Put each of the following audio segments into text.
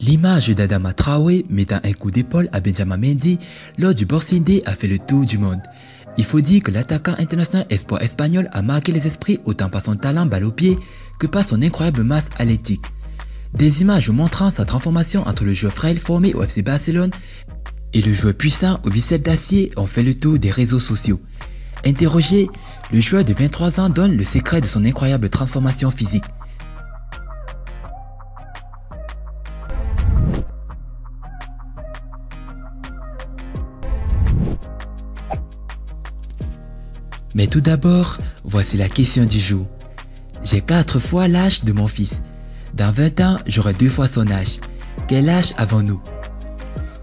L'image d'Adama Traoré mettant un coup d'épaule à Benjamin Mendy lors du Borsindé a fait le tour du monde. Il faut dire que l'attaquant international espoir espagnol a marqué les esprits autant par son talent balle au pied que par son incroyable masse athlétique. Des images montrant sa transformation entre le joueur frêle formé au FC Barcelone et le joueur puissant au biceps d'acier ont fait le tour des réseaux sociaux. Interrogé, le joueur de 23 ans donne le secret de son incroyable transformation physique. Mais tout d'abord, voici la question du jour. J'ai 4 fois l'âge de mon fils. Dans 20 ans, j'aurai deux fois son âge. Quel âge avons-nous?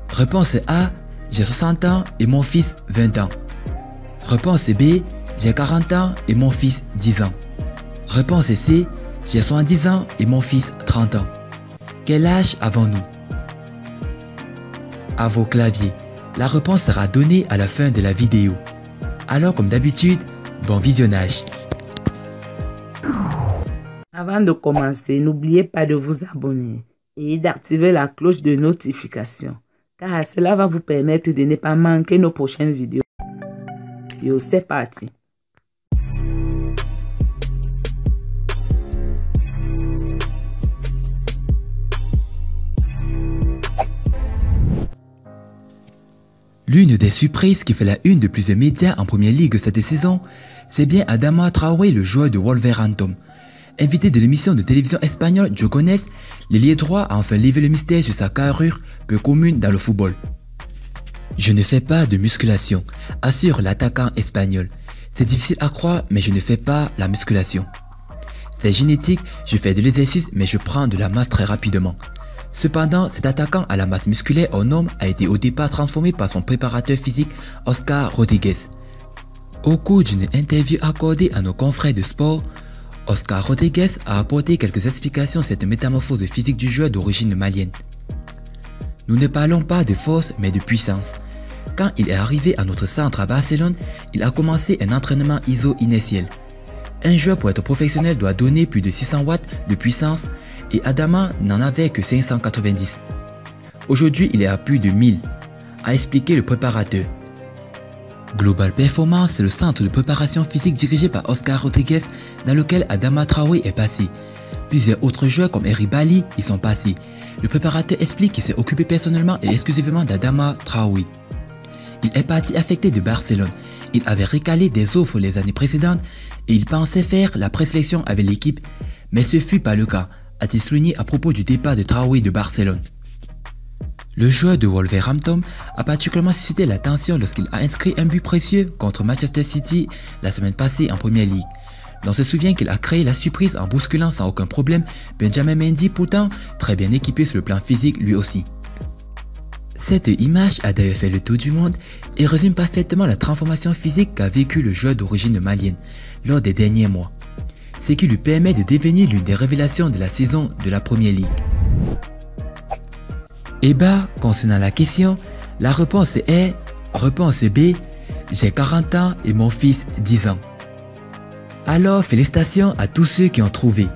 Réponse A, j'ai 60 ans et mon fils 20 ans. Réponse B, j'ai 40 ans et mon fils 10 ans. Réponse C, j'ai 70 ans et mon fils 30 ans. Quel âge avons-nous? À vos claviers. La réponse sera donnée à la fin de la vidéo. Alors comme d'habitude, bon visionnage. Avant de commencer, n'oubliez pas de vous abonner et d'activer la cloche de notification car cela va vous permettre de ne pas manquer nos prochaines vidéos. Yo, c'est parti. L'une des surprises qui fait la une de plusieurs médias en première ligue cette saison, c'est bien Adama Traoré, le joueur de Wolverhampton. Invité de l'émission de télévision espagnole Jogones, l'ailier droit a enfin levé le mystère sur sa carrure peu commune dans le football. Je ne fais pas de musculation, assure l'attaquant espagnol. C'est difficile à croire, mais je ne fais pas la musculation. C'est génétique, je fais de l'exercice, mais je prends de la masse très rapidement. Cependant, cet attaquant à la masse musculaire en homme a été au départ transformé par son préparateur physique Oscar Rodriguez. Au cours d'une interview accordée à nos confrères de sport, Oscar Rodriguez a apporté quelques explications sur cette métamorphose physique du joueur d'origine malienne. Nous ne parlons pas de force mais de puissance. Quand il est arrivé à notre centre à Barcelone, il a commencé un entraînement ISO inertiel. Un joueur pour être professionnel doit donner plus de 600 watts de puissance et Adama n'en avait que 590. Aujourd'hui, il est à plus de 1000, a expliqué le préparateur. Global Performance, c'est le centre de préparation physique dirigé par Oscar Rodriguez dans lequel Adama Traoré est passé. Plusieurs autres joueurs comme Eric Bali y sont passés. Le préparateur explique qu'il s'est occupé personnellement et exclusivement d'Adama Traoré. Il est parti affecté de Barcelone. Il avait récalé des offres les années précédentes et il pensait faire la présélection avec l'équipe, mais ce fut pas le cas a-t-il souligné à propos du départ de Traoré de Barcelone. Le joueur de Wolverhampton a particulièrement suscité l'attention lorsqu'il a inscrit un but précieux contre Manchester City la semaine passée en Première Ligue. L'on se souvient qu'il a créé la surprise en bousculant sans aucun problème Benjamin Mendy pourtant très bien équipé sur le plan physique lui aussi. Cette image a d'ailleurs fait le tour du monde et résume parfaitement la transformation physique qu'a vécu le joueur d'origine malienne lors des derniers mois ce qui lui permet de devenir l'une des révélations de la saison de la Première Ligue. Et bah, concernant la question, la réponse est réponse B, j'ai 40 ans et mon fils 10 ans. Alors félicitations à tous ceux qui ont trouvé.